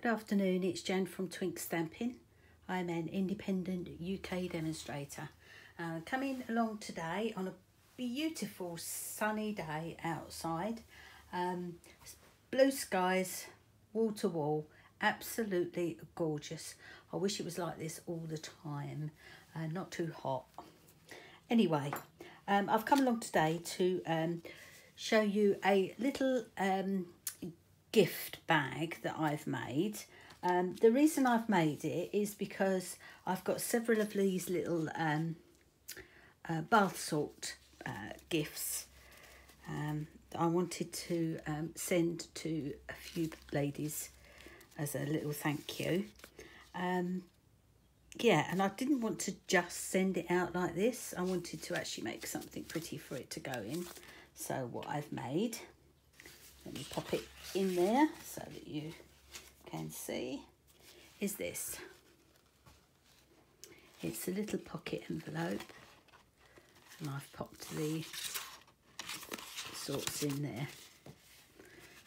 Good afternoon, it's Jan from Twinks Stamping. I'm an independent UK demonstrator. Uh, coming along today on a beautiful sunny day outside. Um, blue skies, wall to wall, absolutely gorgeous. I wish it was like this all the time, uh, not too hot. Anyway, um, I've come along today to um, show you a little um, gift bag that I've made. Um, the reason I've made it is because I've got several of these little um, uh, bath salt uh, gifts um, that I wanted to um, send to a few ladies as a little thank you. Um, yeah, and I didn't want to just send it out like this. I wanted to actually make something pretty for it to go in. So what I've made let me pop it in there so that you can see, is this. It's a little pocket envelope and I've popped the sorts in there.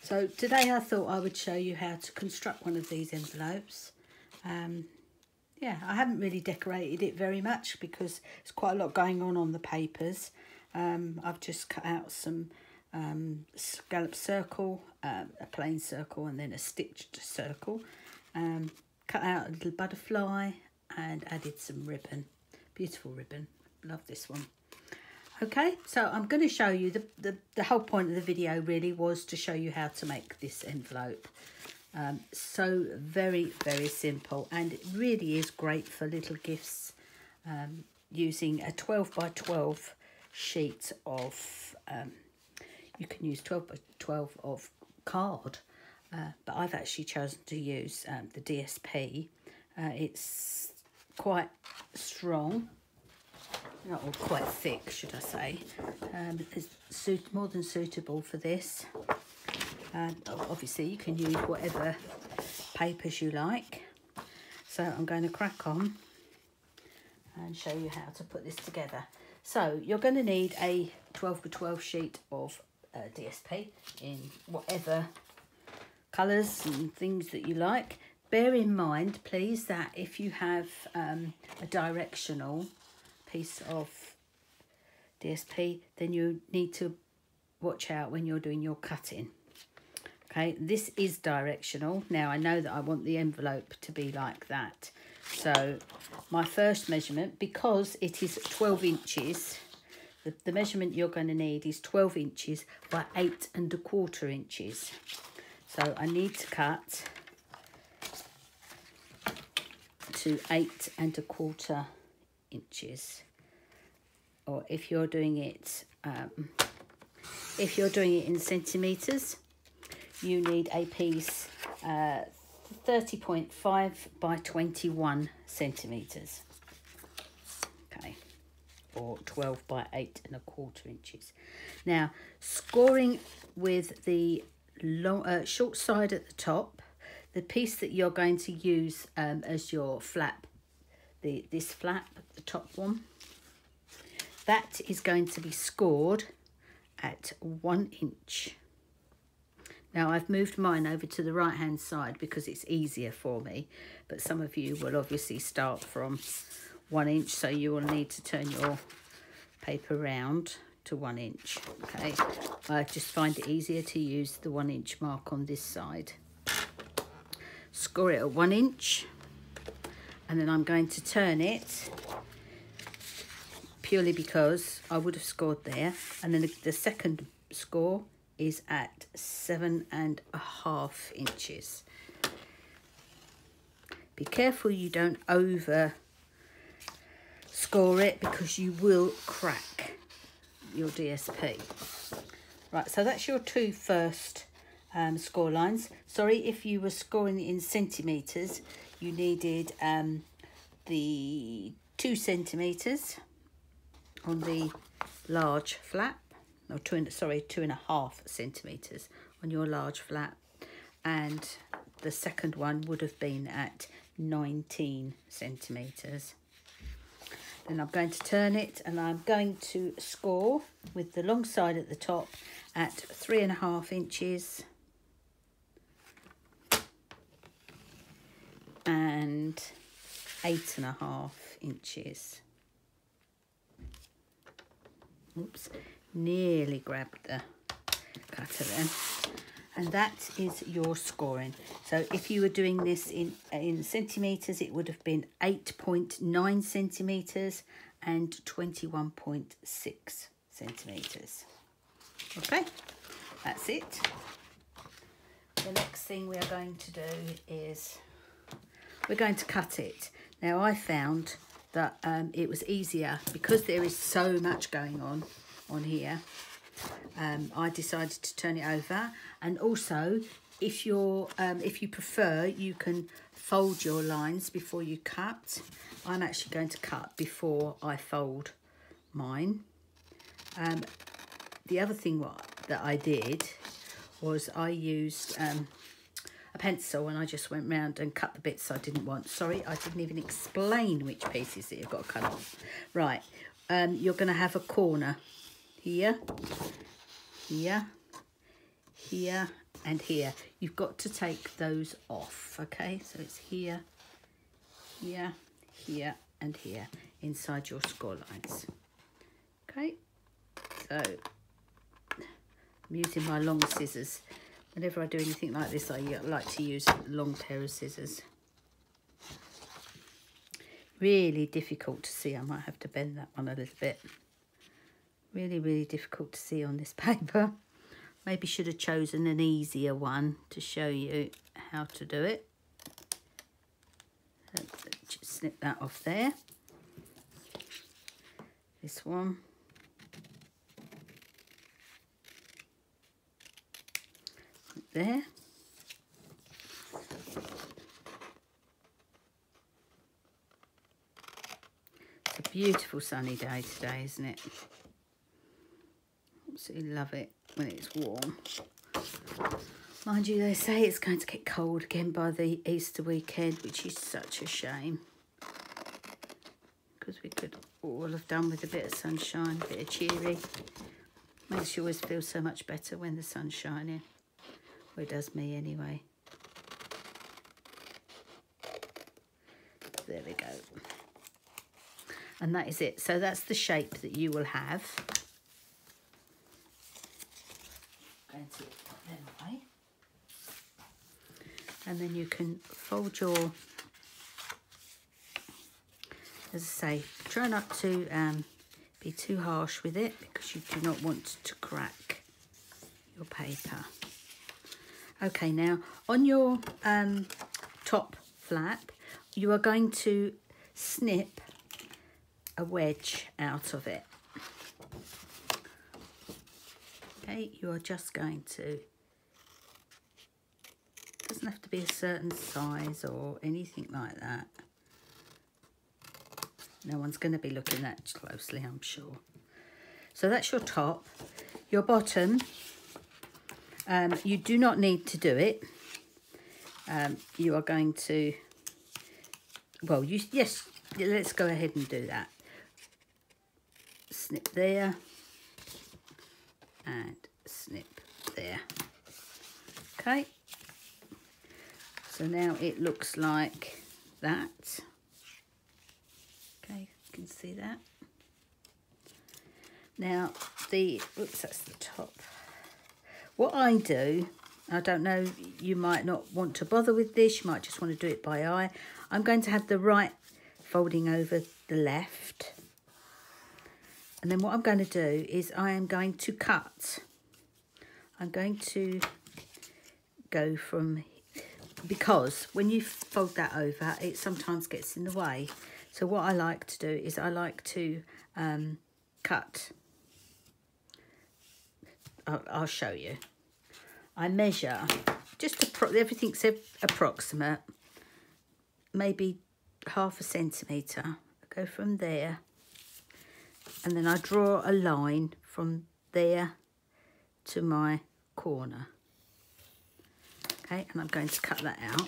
So today I thought I would show you how to construct one of these envelopes. Um, yeah, I haven't really decorated it very much because there's quite a lot going on on the papers. Um, I've just cut out some um, scallop circle, um, a plain circle and then a stitched circle. Um, cut out a little butterfly and added some ribbon. Beautiful ribbon. Love this one. Okay, so I'm going to show you, the, the, the whole point of the video really was to show you how to make this envelope. Um, so very, very simple and it really is great for little gifts um, using a 12 by 12 sheet of um, you can use 12 by 12 of card, uh, but I've actually chosen to use um, the DSP. Uh, it's quite strong, not all quite thick, should I say. Um, it's suit more than suitable for this. And obviously you can use whatever papers you like. So I'm going to crack on and show you how to put this together. So you're going to need a 12 by 12 sheet of uh, DSP in whatever colours and things that you like. Bear in mind, please, that if you have um, a directional piece of DSP, then you need to watch out when you're doing your cutting. Okay, this is directional. Now, I know that I want the envelope to be like that. So, my first measurement, because it is 12 inches, the, the measurement you're going to need is 12 inches by 8 and a quarter inches. So I need to cut to 8 and a quarter inches. Or if you're doing it, um, if you're doing it in centimetres, you need a piece uh, 30.5 by 21 centimetres or 12 by 8 and a quarter inches. Now, scoring with the long, uh, short side at the top, the piece that you're going to use um, as your flap, the this flap, the top one, that is going to be scored at one inch. Now I've moved mine over to the right hand side because it's easier for me, but some of you will obviously start from one inch so you will need to turn your paper round to one inch okay? I just find it easier to use the one inch mark on this side. Score it at one inch and then I'm going to turn it purely because I would have scored there. And then the, the second score is at seven and a half inches. Be careful you don't over score it because you will crack your DSP. Right, so that's your two first um, score lines. Sorry if you were scoring in centimetres, you needed um, the two centimetres on the large flap, or two and, sorry, two and a half centimetres on your large flap, and the second one would have been at 19 centimetres. Then I'm going to turn it and I'm going to score with the long side at the top at three and a half inches. and eight and a half inches. Oops, nearly grabbed the cutter then. And that is your scoring. So if you were doing this in, in centimetres, it would have been 8.9 centimetres and 21.6 centimetres. Okay, that's it. The next thing we are going to do is we're going to cut it. Now I found that um, it was easier because there is so much going on on here. Um, I decided to turn it over and also if you're um, if you prefer you can fold your lines before you cut. I'm actually going to cut before I fold mine. Um, the other thing what, that I did was I used um, a pencil and I just went round and cut the bits I didn't want. Sorry, I didn't even explain which pieces that you've got to cut off. Right, um, you're going to have a corner here, here, here and here. You've got to take those off, okay? So it's here, here, here and here inside your score lines. Okay, so I'm using my long scissors. Whenever I do anything like this, I like to use a long pair of scissors. Really difficult to see. I might have to bend that one a little bit. Really, really difficult to see on this paper. Maybe should have chosen an easier one to show you how to do it. Uh, just snip that off there. This one. there. It's a beautiful sunny day today, isn't it? Absolutely love it when it's warm. Mind you, they say it's going to get cold again by the Easter weekend, which is such a shame. Because we could all have done with a bit of sunshine, a bit of cheery. Makes you always feel so much better when the sun's shining. Well, it does me anyway. There we go. And that is it. So that's the shape that you will have. Going to put them away. And then you can fold your, as I say, try not to um, be too harsh with it because you do not want to crack your paper. Okay, now on your um, top flap, you are going to snip a wedge out of it. Okay, you are just going to, doesn't have to be a certain size or anything like that. No one's going to be looking that closely, I'm sure. So that's your top. Your bottom um, you do not need to do it. Um, you are going to, well, you yes, let's go ahead and do that. Snip there and snip there. Okay. So now it looks like that. Okay, you can see that. Now the, oops, that's the top. What I do, I don't know, you might not want to bother with this, you might just want to do it by eye. I'm going to have the right folding over the left. And then what I'm going to do is I am going to cut. I'm going to go from, because when you fold that over, it sometimes gets in the way. So what I like to do is I like to um, cut. I'll, I'll show you. I measure, just everything's approximate, maybe half a centimetre. I go from there and then I draw a line from there to my corner. Okay, and I'm going to cut that out.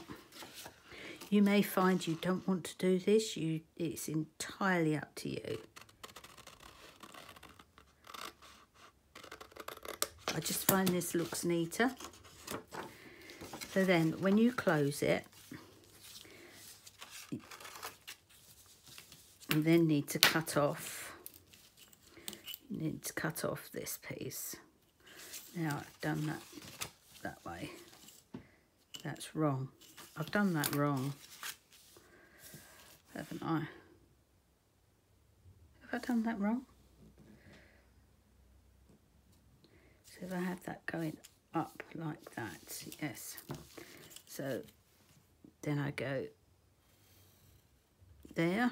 You may find you don't want to do this. You, It's entirely up to you. I just find this looks neater. So then when you close it, you then need to cut off, you need to cut off this piece. Now I've done that that way. That's wrong. I've done that wrong, haven't I? Have I done that wrong? So if I have that going up like that, yes. So then I go there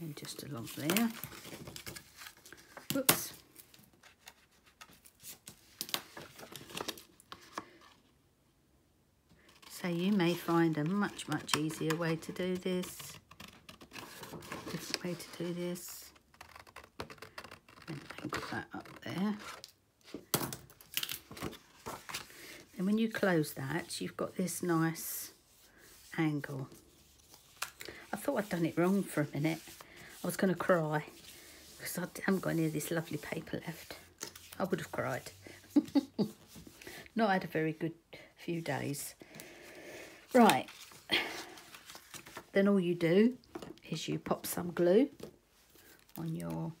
and just along there. Whoops. So you may find a much, much easier way to do this. This way to do this. And angle that up there. And when you close that, you've got this nice angle. I thought I'd done it wrong for a minute. I was going to cry because I haven't got any of this lovely paper left. I would have cried. Not had a very good few days. Right. Then all you do is you pop some glue on your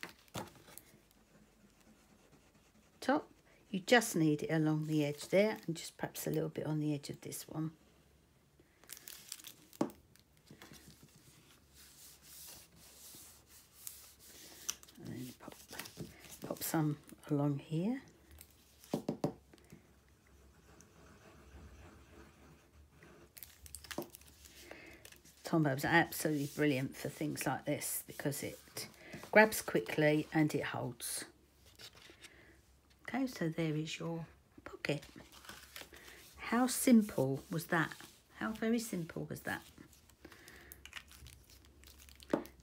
top. You just need it along the edge there and just perhaps a little bit on the edge of this one. And then pop, pop some along here. Tombow is absolutely brilliant for things like this because it grabs quickly and it holds. Okay, so there is your pocket. How simple was that? How very simple was that?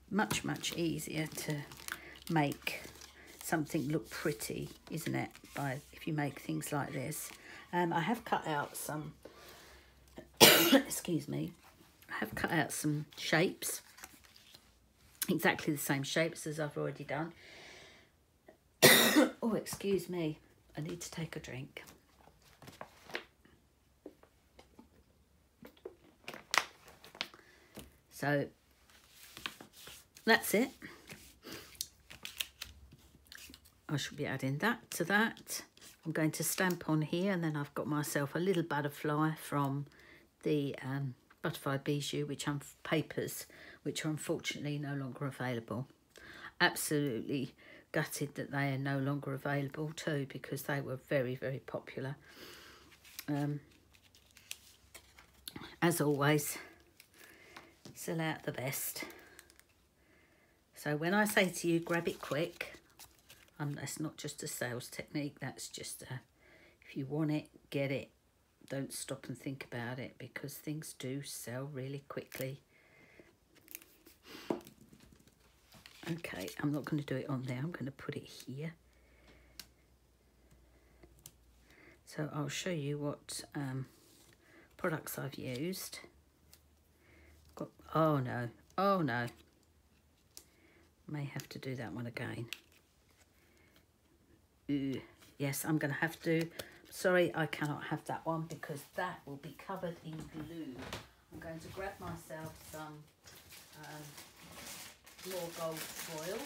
Much, much easier to make something look pretty, isn't it? By if you make things like this. Um, I have cut out some, excuse me, have cut out some shapes, exactly the same shapes as I've already done. oh, excuse me, I need to take a drink. So that's it. I should be adding that to that. I'm going to stamp on here and then I've got myself a little butterfly from the um, Butterfly Bijou, which I'm papers, which are unfortunately no longer available. Absolutely gutted that they are no longer available too, because they were very, very popular. Um, as always, sell out the best. So when I say to you, grab it quick, um, that's not just a sales technique, that's just a, if you want it, get it, don't stop and think about it because things do sell really quickly. Okay, I'm not going to do it on there. I'm going to put it here. So I'll show you what um, products I've used. Got, oh no, oh no. May have to do that one again. Ooh, yes, I'm going to have to Sorry, I cannot have that one because that will be covered in glue. I'm going to grab myself some um, more gold foil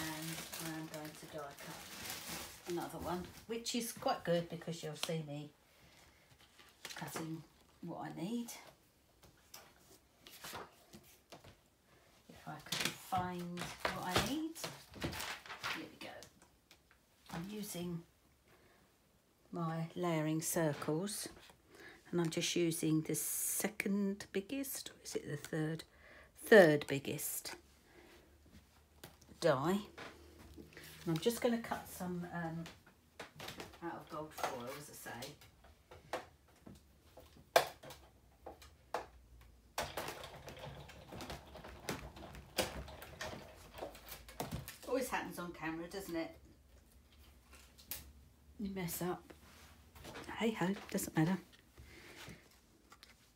and I'm going to die cut another one, which is quite good because you'll see me cutting what I need. If I can find what I need, here we go. I'm using my layering circles and I'm just using the second biggest, or is it the third? Third biggest die. And I'm just going to cut some um, out of gold foil, as I say. Always happens on camera, doesn't it? You mess up hey ho, doesn't matter.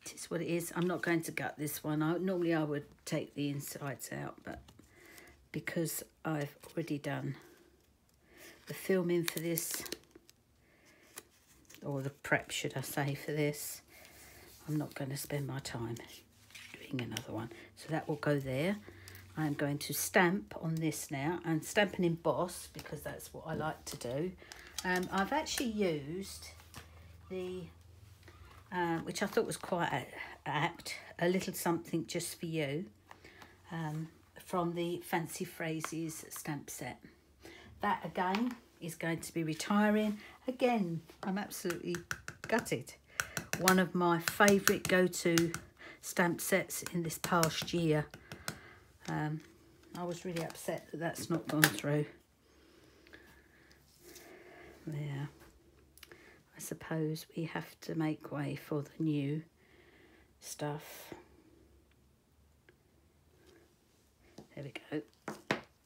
It is what it is. I'm not going to gut this one. I, normally I would take the insides out, but because I've already done the filming for this, or the prep, should I say, for this, I'm not going to spend my time doing another one. So that will go there. I'm going to stamp on this now and stamp and emboss because that's what I like to do. Um, I've actually used the, um, which I thought was quite apt, a little something just for you um, from the Fancy Phrases stamp set. That again is going to be retiring. Again, I'm absolutely gutted. One of my favourite go-to stamp sets in this past year. Um, I was really upset that that's not gone through. There. Suppose we have to make way for the new stuff. There we go.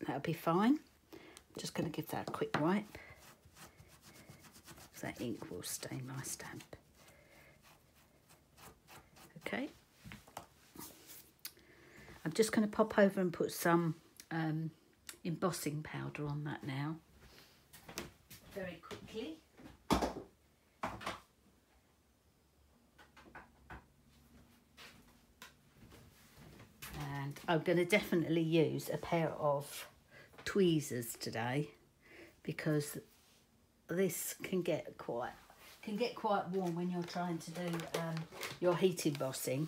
That'll be fine. I'm just going to give that a quick wipe. That ink will stain my stamp. Okay. I'm just going to pop over and put some um, embossing powder on that now. Very quickly. And I'm going to definitely use a pair of tweezers today because this can get quite can get quite warm when you're trying to do um, your heat embossing.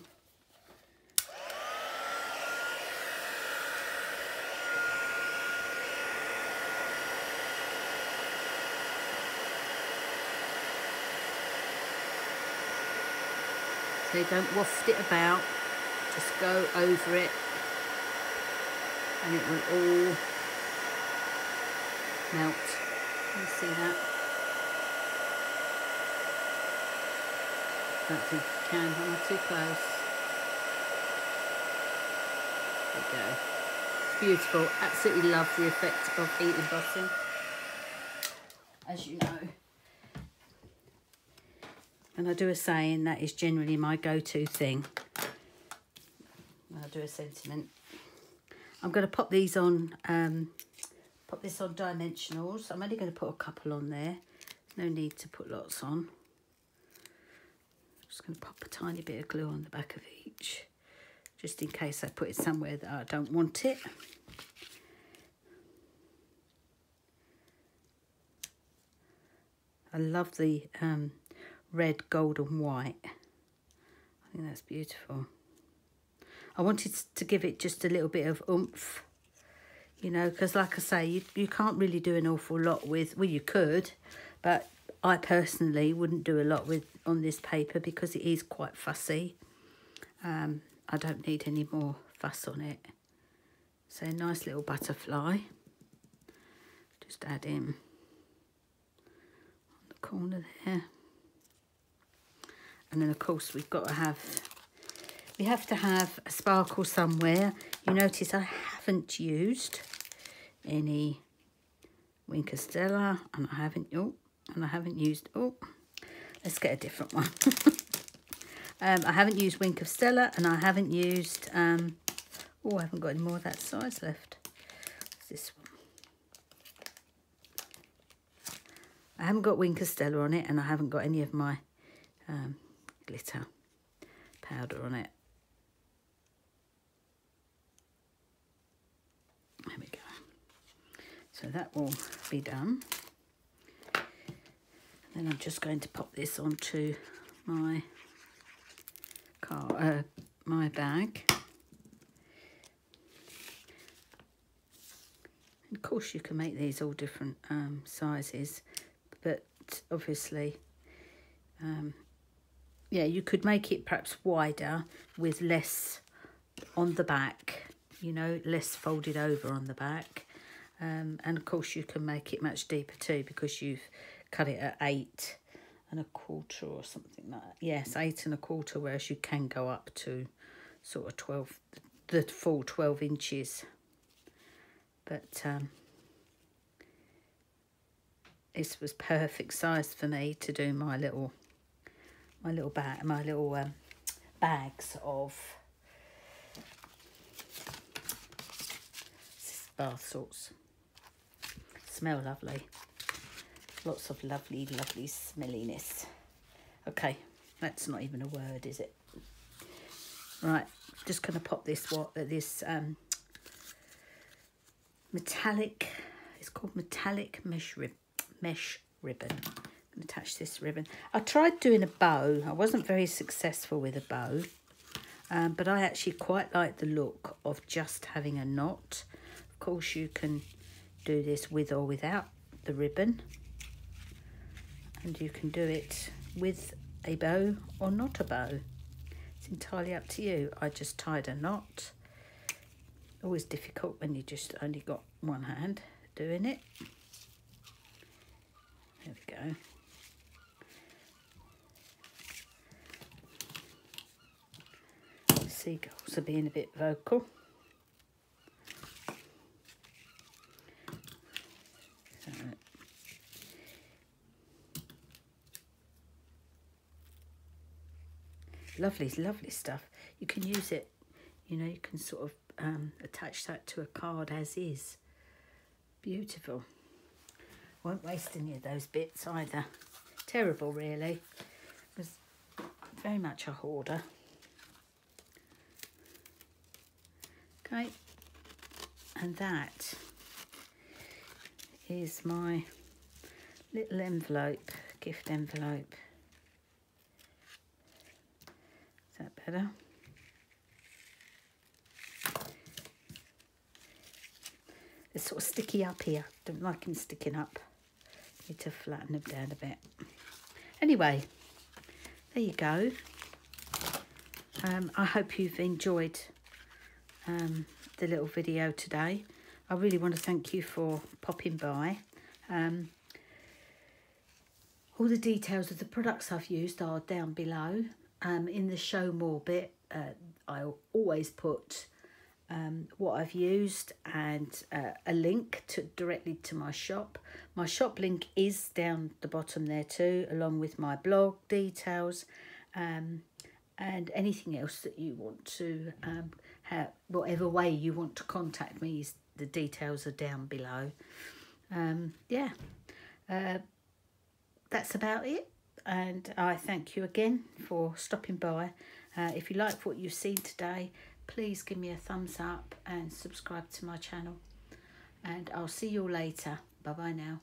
So don't waft it about, just go over it and it will all melt. You see that? Don't think you can, I'm too close. There we go. Beautiful. Absolutely love the effect of heat embossing. As you know. And I do a saying that is generally my go-to thing. I'll do a sentiment. I'm going to pop these on, um, pop this on dimensionals. I'm only going to put a couple on there. No need to put lots on. just going to pop a tiny bit of glue on the back of each, just in case I put it somewhere that I don't want it. I love the um, red, gold and white. I think that's beautiful. I wanted to give it just a little bit of oomph, you know, because like I say, you, you can't really do an awful lot with, well, you could, but I personally wouldn't do a lot with on this paper because it is quite fussy. Um, I don't need any more fuss on it. So a nice little butterfly. Just add in on the corner there. And then of course we've got to have, we have to have a sparkle somewhere. You notice I haven't used any Wink of Stella and I haven't, oh, and I haven't used, oh, let's get a different one. um, I haven't used Wink of Stella and I haven't used, um, oh, I haven't got any more of that size left. What's this one? I haven't got Wink of Stella on it and I haven't got any of my um, glitter powder on it. There we go. So that will be done. Then I'm just going to pop this onto my car, uh, my bag. Of course you can make these all different um, sizes, but obviously um, yeah, you could make it perhaps wider with less on the back, you know, less folded over on the back. Um, and of course you can make it much deeper too because you've cut it at eight and a quarter or something like that. Yes, eight and a quarter, whereas you can go up to sort of 12, the full 12 inches. But um, this was perfect size for me to do my little my little bag, my little um, bags of bath salts. Smell lovely. Lots of lovely, lovely smelliness. Okay, that's not even a word, is it? Right, just going to pop this what uh, this um, metallic, it's called metallic mesh, rib, mesh ribbon. Gonna attach this ribbon. I tried doing a bow. I wasn't very successful with a bow. Um, but I actually quite like the look of just having a knot. Of course, you can do this with or without the ribbon. And you can do it with a bow or not a bow. It's entirely up to you. I just tied a knot. Always difficult when you just only got one hand doing it. There we go. Seagulls are being a bit vocal. Lovely, lovely stuff. You can use it, you know, you can sort of um, attach that to a card as is. Beautiful. Won't waste any of those bits either. Terrible, really. Was very much a hoarder. Okay, and that is my little envelope, gift envelope. Better? It's sort of sticky up here. Don't like them sticking up. Need to flatten them down a bit. Anyway, there you go. Um, I hope you've enjoyed um, the little video today. I really want to thank you for popping by. Um, all the details of the products I've used are down below um, in the show more bit, uh, I'll always put um, what I've used and uh, a link to directly to my shop. My shop link is down the bottom there too, along with my blog details um, and anything else that you want to um, have, whatever way you want to contact me, the details are down below. Um, yeah, uh, that's about it and I thank you again for stopping by. Uh, if you like what you've seen today, please give me a thumbs up and subscribe to my channel. And I'll see you all later. Bye-bye now.